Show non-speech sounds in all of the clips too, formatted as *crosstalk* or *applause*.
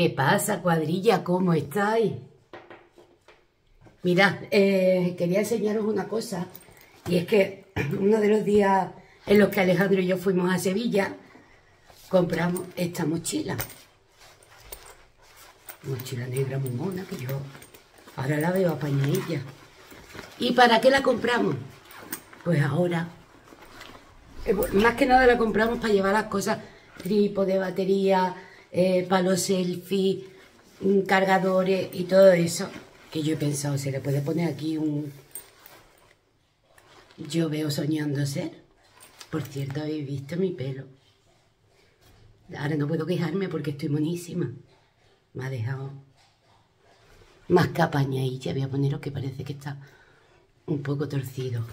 ¿Qué pasa, cuadrilla? ¿Cómo estáis? Mirad, eh, quería enseñaros una cosa, y es que *clears throat* uno de los días en los que Alejandro y yo fuimos a Sevilla, compramos esta mochila. Mochila negra muy mona, que yo ahora la veo apañadilla. ¿Y para qué la compramos? Pues ahora, eh, más que nada la compramos para llevar las cosas, trípode, batería, eh, palos selfie, cargadores y todo eso. Que yo he pensado, se le puede poner aquí un... Yo veo soñando ser. Por cierto, habéis visto mi pelo. Ahora no puedo quejarme porque estoy monísima. Me ha dejado más capañadilla. Voy a poneros que parece que está un poco torcido.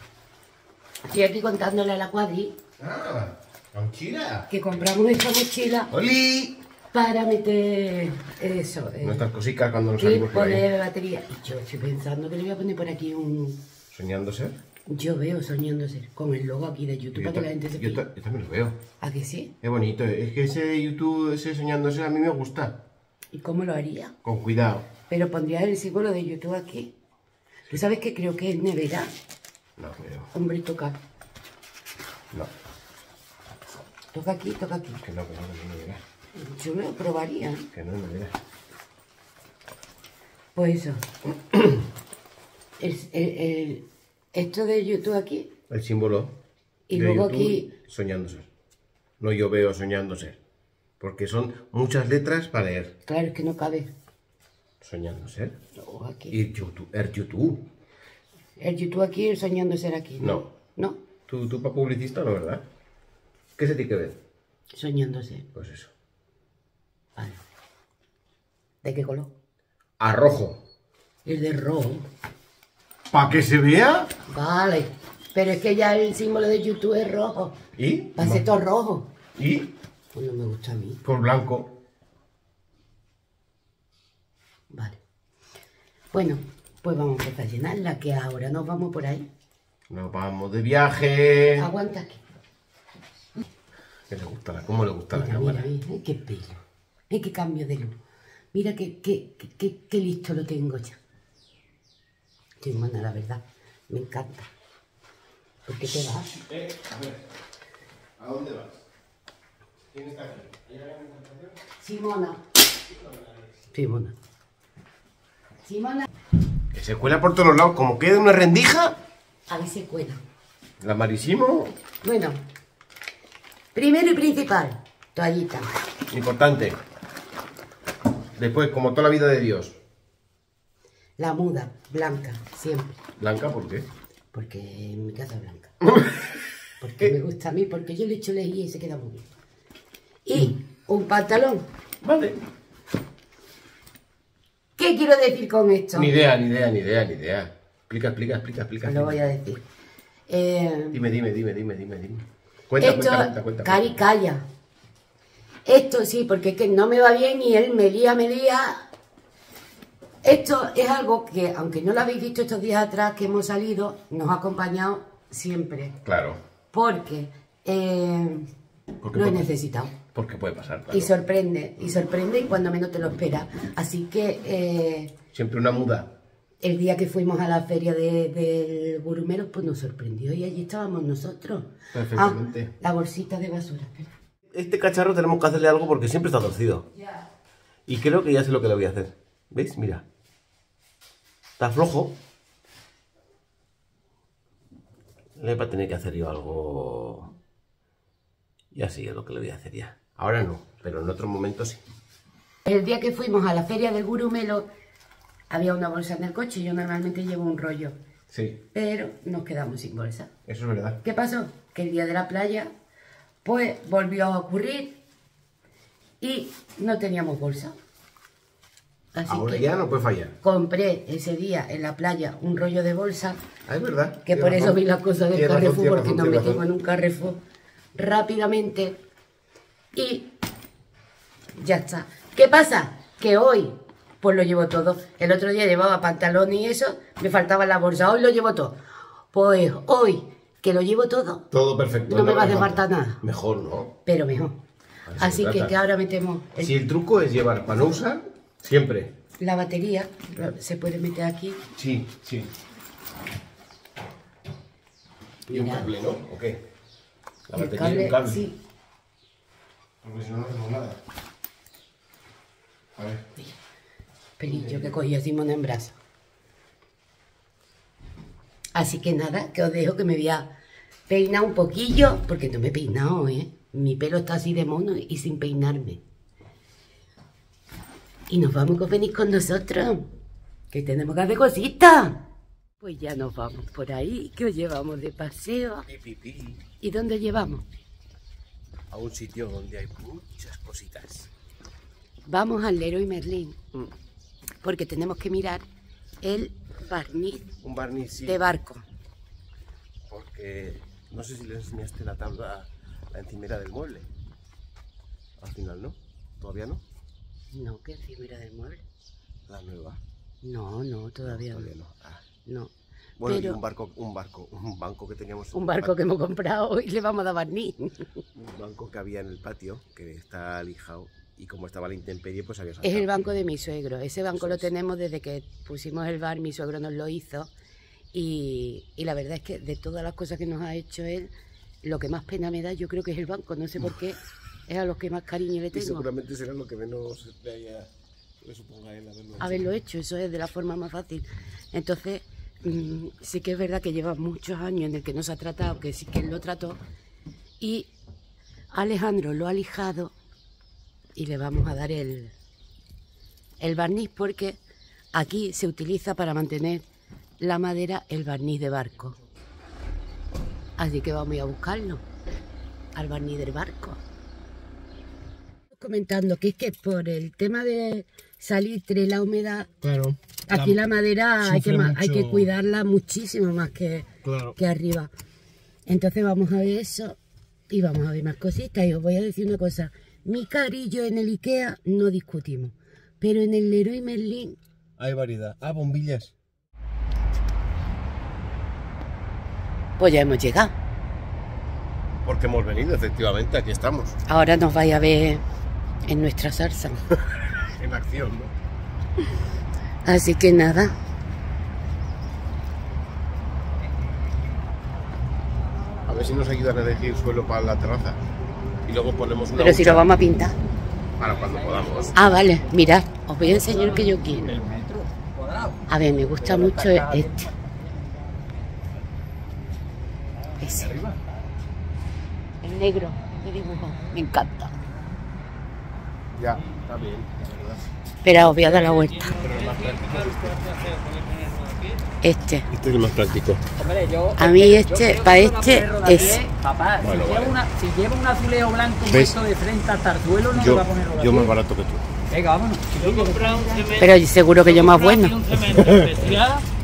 Estoy aquí contándole a la cuadri Ah, tranquila. que compramos esta mochila ¡Oli! Para meter eso. eh, Nuestras cositas cuando nos salimos por poner ahí. batería. Y yo estoy pensando que le voy a poner por aquí un... Soñando ser. Yo veo soñándose con el logo aquí de YouTube Yo, para que la gente se yo yo también lo veo. ¿A que sí? Es bonito. Es que ese YouTube, ese soñando ser, a mí me gusta. ¿Y cómo lo haría? Con cuidado. Pero pondría el símbolo de YouTube aquí. ¿Tú sabes que creo que es nevera? No creo. Hombre, toca. No. Toca aquí, toca aquí. Que no, que no, que no, que no. Yo lo probaría. Que no, no, mira. Pues eso. *clears throat* Es- el- el- esto de YouTube aquí. El símbolo. Y de luego YouTube, aquí- Soñando ser. No yo veo soñando ser. Porque son muchas letras para leer. Claro, es que no cabe. Soñando ser. Luego aquí. Y YouTube. El YouTube. El YouTube aquí y el soñando ser aquí. No. No. Tú, tú para publicista, no, ¿verdad? ¿Qué se tiene que ver? Soñando ser. Pues eso. Vale. ¿De qué color? A rojo. El de rojo. ¿Para que se vea? Vale. Pero es que ya el símbolo de YouTube es rojo. ¿Y? Va a ser todo rojo. ¿Y? Pues no me gusta a mí. Por blanco. Vale. Bueno, pues vamos a empezar a llenarla, que ahora nos vamos por ahí. Nos vamos de viaje. Aguanta aquí. ¿Qué le gusta la, ¿Cómo le gusta la Mira, mira, cámara? mira, qué pelo. Eh, qué cambio de luz. Mira qué, qué, qué, qué- qué listo lo tengo ya. Estoy mona, la verdad. Me encanta. ¿Por qué te vas? Eh, a ver. ¿A dónde vas? ¿Quién está aquí? ¿Hay alguien en la estación? Simona. Simona. Simona. Que se cuela por todos lados. Como quede una rendija, Ahí se cuela. la marisimo. Bueno, primero y principal, toallita. Importante. Después, como toda la vida de Dios. La muda, blanca, siempre. ¿Blanca por qué? Porque en mi casa es blanca. *laughs* Porque me gusta a mí, porque yo le echo lejía y se queda muy bien. Y un pantalón. Vale. ¿Qué quiero decir con esto? Ni idea, ni idea, ni idea, ni idea. Explica, explica, explica, explica. Lo voy a decir. Eh, Dime, dime, dime, dime, dime, dime. Cuenta, esto, cuenta, cuenta, cuenta. Cari, calla. Esto sí, porque es que no me va bien y él me lía, me lía. Esto es algo que, aunque no lo habéis visto estos días atrás que hemos salido, nos ha acompañado siempre. Claro. Porque eh, Porque lo he necesitado. Porque puede pasar, claro. Y sorprende, y sorprende y cuando menos te lo esperas. Así que eh, Siempre una muda. el día que fuimos a la feria de- del Gurumero, pues nos sorprendió y allí estábamos nosotros. Perfectamente. Ah, la bolsita de basura. espera. Este cacharro tenemos que hacerle algo porque siempre está torcido. Y creo que ya sé lo que le voy a hacer. ¿Veis? Mira. Está flojo. Le va a tener que hacer yo algo... Ya sí, es lo que le voy a hacer ya. Ahora no, pero en otro momento sí. El día que fuimos a la feria del Gurumelo, había una bolsa en el coche. Yo normalmente llevo un rollo, Sí, pero nos quedamos sin bolsa. eso es verdad. ¿Qué pasó? Que el día de la playa, pues volvió a ocurrir y no teníamos bolsa. Así Ahora que ya no puede fallar. compré ese día en la playa un rollo de bolsa, Ah, es verdad. que por eso vi las cosas del razón, Carrefour, porque razón, nos metimos en un Carrefour rápidamente y ya está. ¿Qué pasa? Que hoy pues lo llevo todo. El otro día llevaba pantalón y eso, me faltaba la bolsa, hoy lo llevo todo. Pues hoy que lo llevo todo, Todo perfecto. No me va a hace hacer falta nada. Mejor, ¿no? pero mejor. Así que, ahora metemos el- Si el truco es llevar para no usar, siempre. la batería, se puede meter aquí. Sí, sí. Y un cable, ¿no? ¿O qué? La el batería y cable, un cable. sí. Porque si no, no hacemos nada. A ver. pelillo que cogió Simón en brazos. Así que nada, que os dejo que me voy a peinar un poquillo, porque no me he peinado, ¿eh? Mi pelo está así de mono y sin peinarme. Y nos vamos que venís con nosotros, que tenemos que hacer cositas. Pues ya nos vamos por ahí, que os llevamos de paseo. ¿Y dónde llevamos? A un sitio donde hay muchas cositas. Vamos al Leroy Merlin, porque tenemos que mirar el barniz Un barniz, sí. de barco. Porque no sé si le enseñaste la tabla, la encimera del mueble. Al final, ¿no? ¿Todavía no? No, que encimera del mueble. La nueva. No, no, todavía no. Todavía no. Ah. No. Bueno, y un barco, un barco, un banco que teníamos. en un barco que hemos comprado y le vamos a dar barniz. *laughs* Un banco que había en el patio, que está lijado. Y como estaba la intemperie, pues había Es saltado. el banco de mi suegro. Ese banco lo es. tenemos desde que pusimos el bar, mi suegro nos lo hizo. Y, y la verdad es que de todas las cosas que nos ha hecho él, lo que más pena me da yo creo que es el banco. No sé por qué, es a los que más cariño le Y tengo. seguramente será lo que menos le, haya, le suponga él haberlo hecho. haberlo hecho, eso es de la forma más fácil. Entonces, mm, sí que es verdad que lleva muchos años en el que no se ha tratado, que sí que él lo trató, y Alejandro lo ha lijado y le vamos a dar el, el barniz porque aquí se utiliza para mantener la madera el barniz de barco. Así que vamos a ir a buscarlo, al barniz del barco. Comentando que es que por el tema de salitre la humedad, Claro. Aquí la madera hay que, hay que cuidarla muchísimo más que, Claro. que arriba. Entonces vamos a ver eso y vamos a ver más cositas. Y os voy a decir una cosa. Mi carillo en el Ikea no discutimos. Pero en el Leroy Merlin, Hay variedad. Ah, bombillas. Pues ya hemos llegado. Porque hemos venido, efectivamente, aquí estamos. Ahora nos vais a ver en nuestra salsa. *laughs* En acción, ¿no? Así que nada, A ver si nos ayudan a elegir suelo para la terraza. Y luego ponemos una pero si lo vamos a pintar. para cuando podamos. Ah, vale, mirad, os voy a enseñar que yo quiero. A ver, me gusta mucho este. Ese. El negro de dibujo, me encanta. Ya, está bien, la verdad. Espera, os voy a dar la vuelta. Este. Este es el más práctico. Hombre, yo, A mí este, yo para este, es. Papá, Bueno, si, vale. lleva una, si lleva un azulejo blanco ¿Ves? puesto de frente hasta el suelo, no le Yo, va a poner rodapié. yo más barato que tú. Venga, vámonos. Pero seguro que yo más bueno.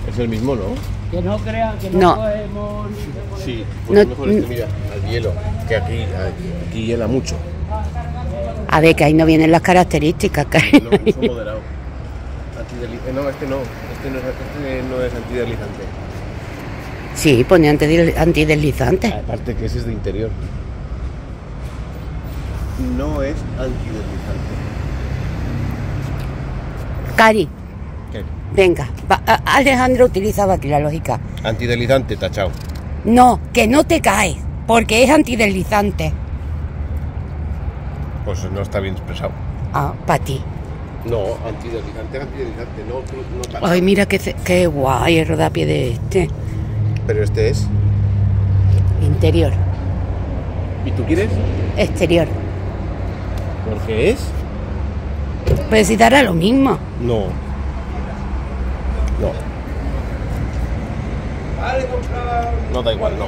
Es el mismo, ¿no? que no crea que no, No. cogemos... Sí, pues No, mejor este, mira, hielo, que aquí, aquí hiela mucho. A ver, que ahí no vienen las características. que- No, uso moderado. Eh, no, este no, este no es, este no es antideslizante. Sí, pone antideslizante. Aparte que ese es de interior. No es antideslizante. Cari, ¿Qué? venga. Alejandro utilizaba aquí la lógica. Antideslizante, tachado. No, que no te caes, porque es antideslizante. Pues no está bien expresado. Ah, para ti. No, antideslizante, antideslizante, no, no, no tachado. Ay, mira qué, qué guay el rodapié de este. Pero este es. Interior, ¿Y tú quieres? exterior. Porque es. Pues si dará lo mismo. No. No. No da igual, no.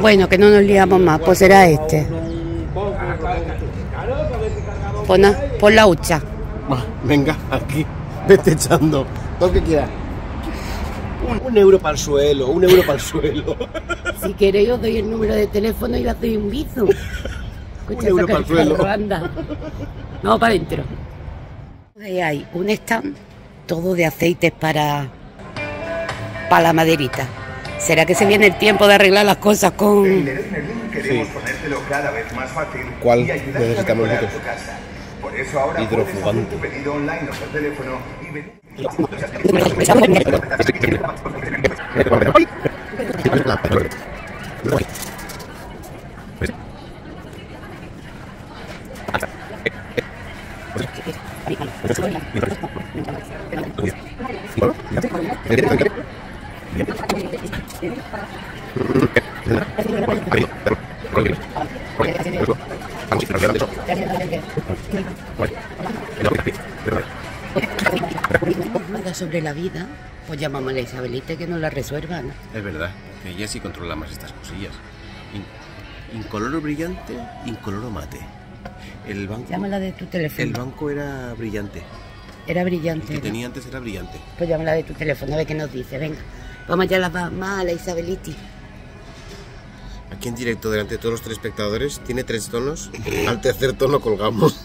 Bueno, que no nos liamos más, pues será este. Pon, a- pon la hucha. Venga, aquí. *laughs* Vete echando. Lo que quieras. Un, un euro para el suelo, un euro para el suelo. *laughs* Si queréis os doy el número de teléfono y le doy un bizu. *laughs* Escucha, euro saca pa'l suelo. anda. Vamos para adentro. Ahí hay un stand todo de aceites para, para la maderita. ¿Será que se viene el tiempo de arreglar las cosas con... En Leroy Merlin queremos ponértelo cada vez más fácil ¿Cuál y ayudarte a necesitamos mejorar nosotros? tu casa. Por eso ahora puedes hacer Hidrofugante. tu pedido online o por teléfono y venir. dudas sobre la vida, pues llamamos a la Isabelita que nos la resuelva, ¿no? Es verdad, que ella sí controla más estas cosillas. In- incoloro brillante, incoloro mate. El banco, Llámala de tu el teléfono. banco era brillante. Era El brillante. que ¿no? tenía antes era brillante. Pues llámala de tu teléfono, a ver qué nos dice, venga. Vamos ya a la mamá, a la Isabeliti. Aquí en directo, delante de todos los telespectadores, tiene tres tonos. Al tercer tono colgamos.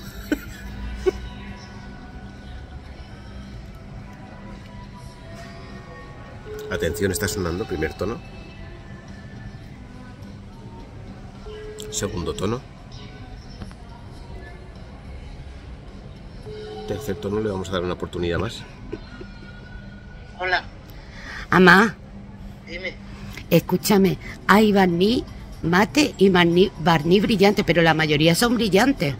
Atención, está sonando, primer tono. Segundo tono. Tercer tono le vamos a dar una oportunidad más. Amá, dime. escúchame, hay barniz mate y barniz, barniz brillante, pero la mayoría son brillantes.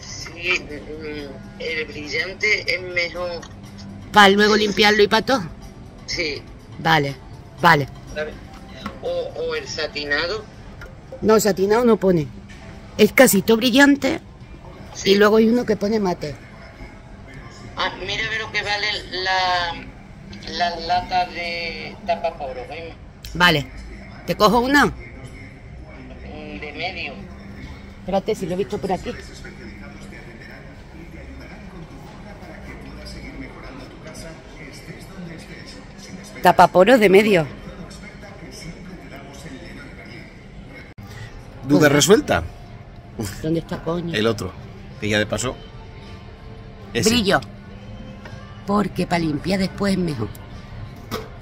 Sí, mm, el brillante es mejor. Para luego limpiarlo y para todo. Sí, Vale, vale. O, o el satinado. No, satinado no pone. Es casi todo brillante y luego hay uno que pone mate. Ah, mira ve lo que vale la, la lata de tapaporo, ven, Vale. ¿Te cojo una? mm, de medio. Espérate, si lo he visto por aquí. Tapaporos de medio. Duda resuelta. ¿Dónde está coño? El otro, que ya de paso. ese. Brillo. Porque para limpiar después es mejor.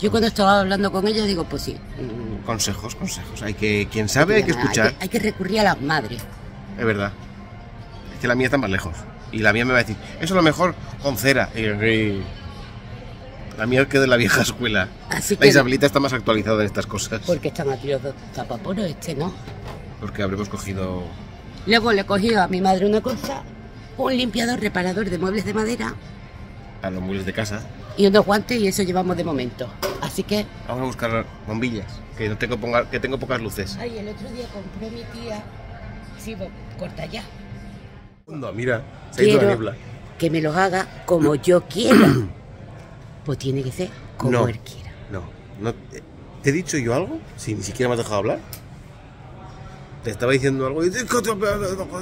Yo cuando estaba hablando con ellos digo, pues sí. mm, Consejos, consejos. Hay que, quien sabe, hay que escuchar. Hay que, hay que recurrir a las madres. Es verdad. Es que la mía está más lejos. Y la mía me va a decir, eso es lo mejor con cera. Y. La mía es que de la vieja escuela. Así La que- Isabelita está más actualizada en estas cosas. Porque están aquí los dos tapaporos, este no. Porque habremos cogido. Luego le he cogido a mi madre una cosa, un limpiador reparador de muebles de madera a los muebles de casa. Y unos guantes y eso llevamos de momento. Así que... Vamos a buscar bombillas. Que no tengo, ponga- que tengo pocas luces. Ay, el otro día compró mi tía... Sí, pues, corta ya. No, mira, se ha ido la Quiero niebla. que me los haga como yo quiera. *clears throat* Pues tiene que ser como No. él quiera. No, no. ¿Te he dicho yo algo? Si ni siquiera me has dejado hablar. Te estaba diciendo algo y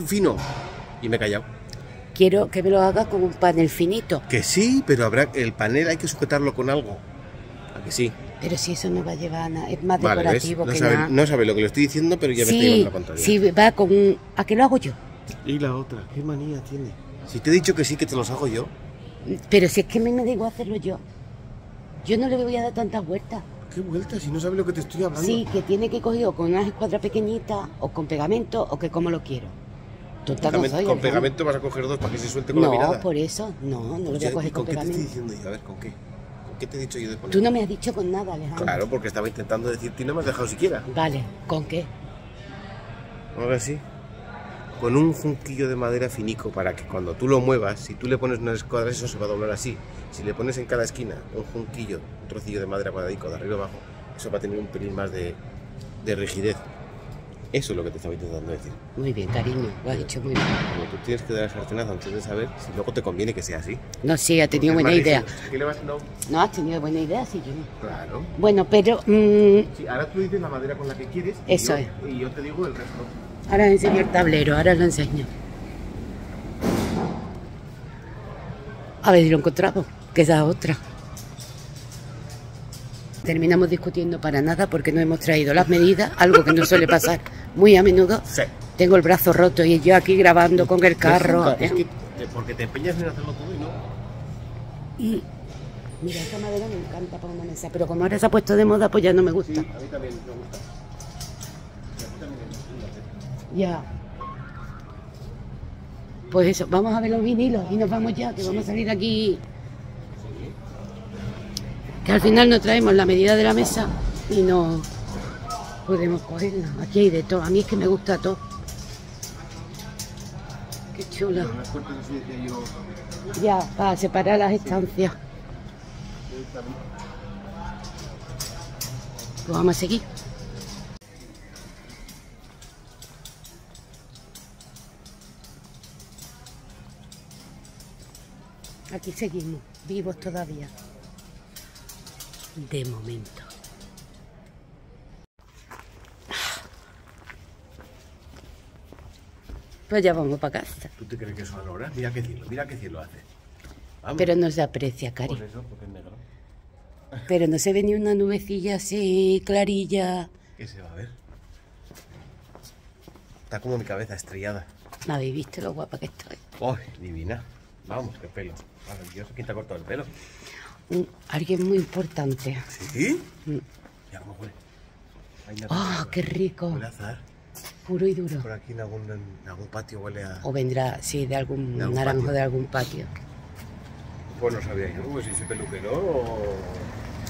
fino. Y me he callado. Quiero que me lo haga con un panel finito. Que sí, pero habrá el panel hay que sujetarlo con algo. ¿A que sí? Pero si eso no va a llevar a nada, es más decorativo No que sabe, nada. no sabe lo que le estoy diciendo, pero ya me está sí, llevando la contraria. sí, va con un... ¿A qué lo hago yo? Y la otra, ¿qué manía tiene? Si te he dicho que sí, que te los hago yo. Pero si es que a mí me da igual hacerlo yo. Yo no le voy a dar tantas vueltas. ¿Qué vuelta? Si no sabe lo que te estoy hablando. Sí, que tiene que coger o con unas escuadras pequeñitas o con pegamento o que como lo quiero. No Pegamento- soy, con pegamento vas a coger dos para que se suelte con la No, mirada. por eso, no, no lo voy a coger ¿y ¿Con con qué te estoy pegamento. diciendo yo? A ver, ¿con qué? ¿Con qué te he dicho yo de poner? Tú no me has dicho con nada, Alejandro. Claro, porque estaba intentando decirte y no me has dejado siquiera. Vale, ¿con qué? Ahora sí. Con un junquillo de madera finico para que cuando tú lo muevas, si tú le pones unas escuadras, eso se va a doblar así. Si le pones en cada esquina un junquillo, un trocillo de madera cuadradico de arriba abajo, eso va a tener un pelín más de, de rigidez. Eso es lo que te estaba intentando decir. Muy bien, cariño, lo has dicho muy bien. Como tú tienes que dar el sartenazo antes de saber si luego te conviene que sea así. No, sí, ha tenido buena idea. ¿Qué le vas- no? No, has tenido buena idea, sí, yo no. Claro. Bueno, pero mm, Sí, ahora tú dices la madera con la que quieres. y Eso yo- es. Y yo te digo el resto. ahora enseño el tablero, ahora lo enseño. A ver si lo encontramos, que esa es otra. Terminamos discutiendo para nada porque no hemos traído las medidas, algo que no suele pasar muy a menudo. Sí. Tengo el brazo roto y yo aquí grabando con el carro. Es que porque te empeñas en hacerlo todo y no. Y Mira, esta madera me encanta para una mesa, pero como ahora se ha puesto de moda, pues ya no me gusta. a mí también me gusta. Ya. Pues eso, vamos a ver los vinilos y nos vamos ya, que vamos a salir aquí. Que al final no traemos la medida de la mesa y no podemos cogerla. Aquí hay de todo. A mí es que me gusta todo. Qué chula. Ya, para separar las estancias. Pues vamos a seguir. Aquí seguimos, vivos todavía. De momento. Pues ya vamos para casa. ¿Tú te crees que son horas? Mira qué cielo, mira qué cielo hace. Vamos. Pero no se aprecia, Cari. Pues eso, porque es negro. Pero no se ve ni una nubecilla así clarilla. ¿Qué se va a ver? Está como mi cabeza estrellada. ¿No habéis visto lo guapa que estoy? ¡Oh, divina! Vamos, qué pelo. Maravilloso. ¿Quién te ha cortado el pelo? Alguien muy importante. ¿Sí? Mm. Ya cómo huele. Ay, me ¡Ah, qué rico! Huele a azahar. Puro y duro. Por aquí en algún, en algún patio huele a... O vendrá, sí, de algún De algún naranjo patio. de algún patio. Pues no sabía yo, pues si ese peluquero... o-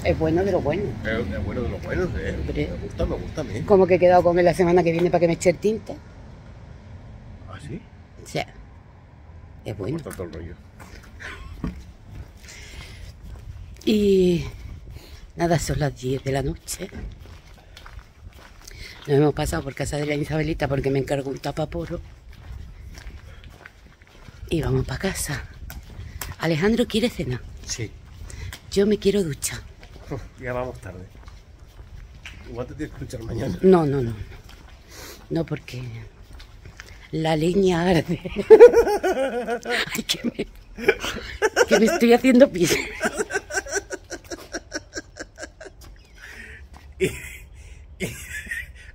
Es bueno de lo bueno. Es, es bueno de los buenos, ¿eh? Hombre. Me gusta, me gusta a mí. Como que he quedado con él la semana que viene para que me eche el tinte. ¿Ah, sí? Es bueno. Todo el rollo. Y nada, son las 10 de la noche. Nos hemos pasado por casa de la Isabelita porque me encargó un tapaporo. Y vamos para casa. Alejandro quiere cenar. Sí. Yo me quiero duchar. Ya vamos tarde. Igual te tienes que escuchar mañana. No, no, no. No, porque la leña arde. *laughs* Ay, que me, que me estoy haciendo pis.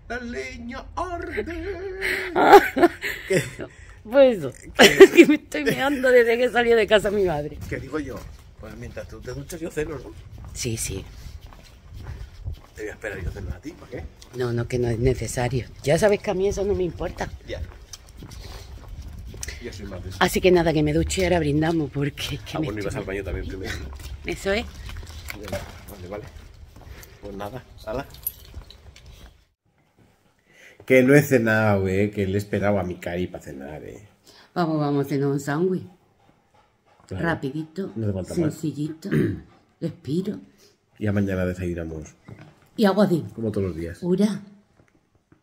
La *laughs* leña arde. *laughs* Pues eso. *laughs* Es que me estoy meando desde que salió de casa mi madre. ¿Qué digo yo? Pues mientras tú te duchas yo ceno, ¿no? Sí, sí. Te voy a esperar yo ceno a ti, ¿para qué? No, no, que no es necesario. Ya sabes que a mí eso no me importa. Ya. Yo soy más de eso. Así que nada, que me duche y ahora brindamos porque... que Ah, me bueno, ibas al baño también primero. Eso es. Vale, vale. Pues nada, hala. Que no he cenado, eh, que le he esperado a mi cari para cenar, eh. Vamos, vamos a cenar un sándwich. Claro. Rapidito, No sencillito. *clears throat* Respiro. Ya mañana desayunamos, Y aguadín. como todos los días. Ura.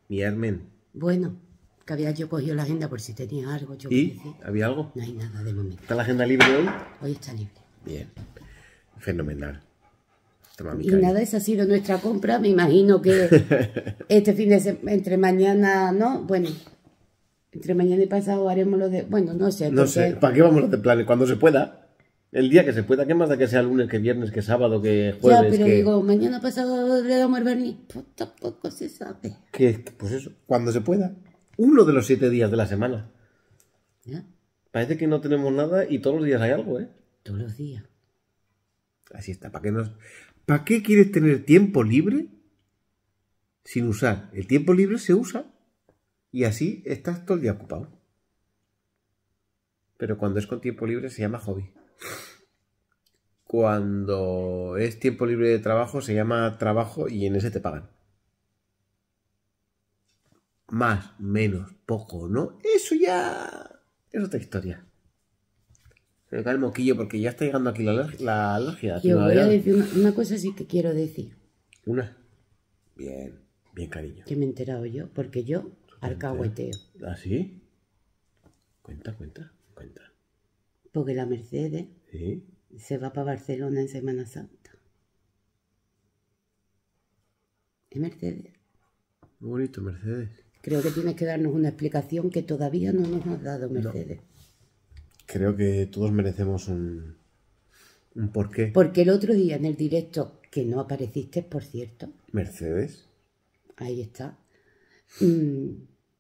Mi Armen. Bueno, que había yo cogido la agenda por si tenía algo. Yo ¿Y? ¿Había algo? No hay nada de momento. ¿Está la agenda libre hoy? Hoy está libre. Bien. Fenomenal. Y nada, esa ha sido nuestra compra. Me imagino que *laughs* este fin de semana, entre mañana, ¿no? Bueno, entre mañana y pasado haremos lo de. Bueno, no sé. No porque- sé, ¿para qué vamos a hacer planes? Cuando se pueda. El día que se pueda, ¿qué más da que sea lunes, que viernes, que sábado, que Ya, jueves? pero que... digo, mañana pasado le damos el barniz. Pues tampoco se sabe. que- Pues eso, cuando se pueda. Uno de los siete días de la semana. ¿Ya? Parece que no tenemos nada y todos los días hay algo, ¿eh? Todos los días. Así está. ¿Para qué, nos... ¿Para qué quieres tener tiempo libre sin usar? El tiempo libre se usa y así estás todo el día ocupado. Pero cuando es con tiempo libre se llama hobby. Cuando es tiempo libre de trabajo se llama trabajo y en ese te pagan. Más, menos, poco, ¿no? Eso ya es otra historia. Se me cae el moquillo porque ya está llegando aquí la, la alergia. Yo voy a decir una, una cosa sí que quiero decir, Una. Bien, bien, cariño. que me he enterado yo, porque yo alcahueteo. ¿Ah, sí? Cuenta, cuenta, cuenta. Porque la Mercedes ¿Sí? se va para Barcelona en Semana Santa. ¿Es Mercedes? Muy bonito, Mercedes. Creo que tienes que darnos una explicación que todavía no nos has dado, Mercedes. Creo que todos merecemos un, un porqué. Porque el otro día en el directo, que no apareciste, por cierto, Mercedes. ahí está, mm,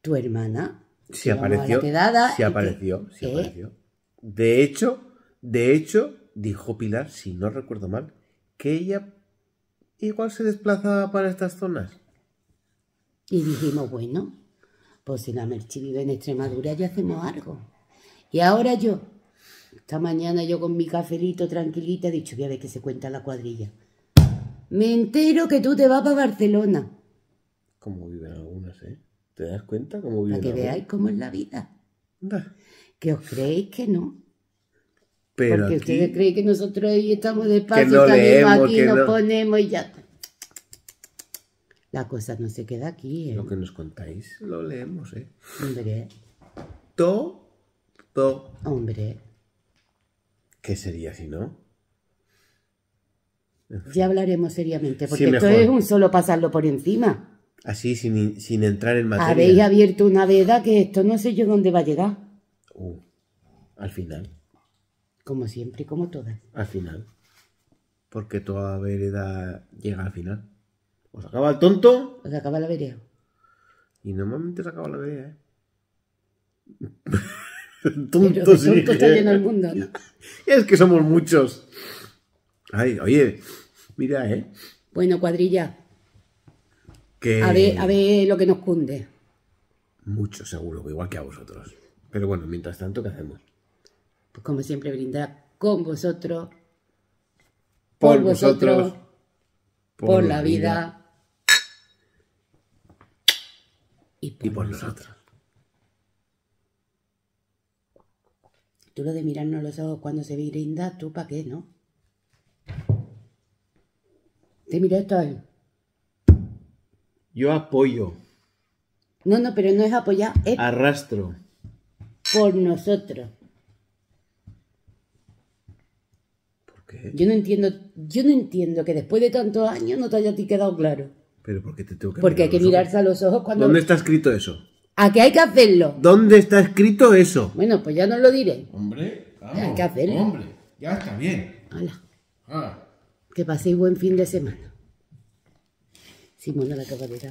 tu hermana Sí íbamos a la apareció. quedada Sí apareció, sí ¿Eh? apareció. De hecho, de hecho, dijo Pilar, si no recuerdo mal, que ella igual se desplazaba para estas zonas. Y dijimos, bueno, pues si la Merchi vive en Extremadura ya hacemos algo. Y ahora yo, esta mañana yo con mi cafelito tranquilita he dicho, voy a ver qué se cuenta en la cuadrilla. Me entero que tú te vas para Barcelona. Como viven algunas, ¿eh? ¿Te das cuenta cómo viven Para que veáis cómo es la vida. Que os creéis que no. Pero Porque aquí, ustedes creen que nosotros ahí estamos despacio, no salimos leemos, aquí, que nos no- ponemos y ya está. La cosa no se queda aquí, ¿eh? lo que nos contáis lo leemos, ¿eh? Hombre, Todo, hombre. ¿Qué sería si no? Ya hablaremos seriamente, porque Sí, esto es un solo pasarlo por encima. Así, sin, sin entrar en materia. Habéis abierto una veda que esto no sé yo dónde va a llegar. Uh, al final, Como siempre y como todas. al final. Porque toda vereda llega al final. O se acaba el tonto Os acaba la vereda. y normalmente se acaba la vereda, ¿eh? *laughs* Tonto, sí. tonto está lleno el mundo, ¿no? *laughs* Es que somos muchos. Ay, oye, mira, ¿eh? Bueno, cuadrilla, Que... a ver, a ver lo que nos cunde. Muchos, seguro, igual que a vosotros. Pero bueno, mientras tanto, ¿qué hacemos? Pues como siempre, brindar con vosotros, Por por, vosotros, vosotros, por, por la vida, y por, Y por nosotros. nosotros. Tú lo de mirarnos los ojos cuando se brinda, ¿tú para qué, no? Te mira esto ahí. Yo apoyo, No, no, pero no es apoyar, es arrastro. por nosotros. ¿Por qué? Yo no entiendo, yo no entiendo que después de tantos años no te haya a ti quedado claro. Pero ¿por qué te tengo que Porque hay que mirarse a los ojos? cuando... ¿Dónde está escrito eso? ¿A que hay que hacerlo? ¿Dónde está escrito eso? Bueno, pues ya no lo diré. Hombre, Hay que hacerlo. Hombre, ya está bien. Hala, Ah. que paséis buen fin de semana. Simona la caballera.